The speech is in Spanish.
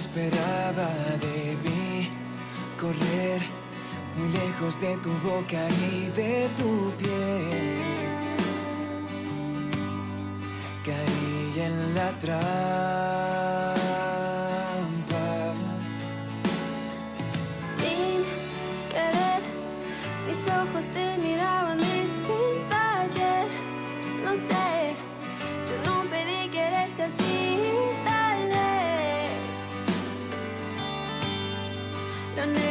esperaba de mí correr muy lejos de tu boca y de tu piel. Caí en la trampa Don't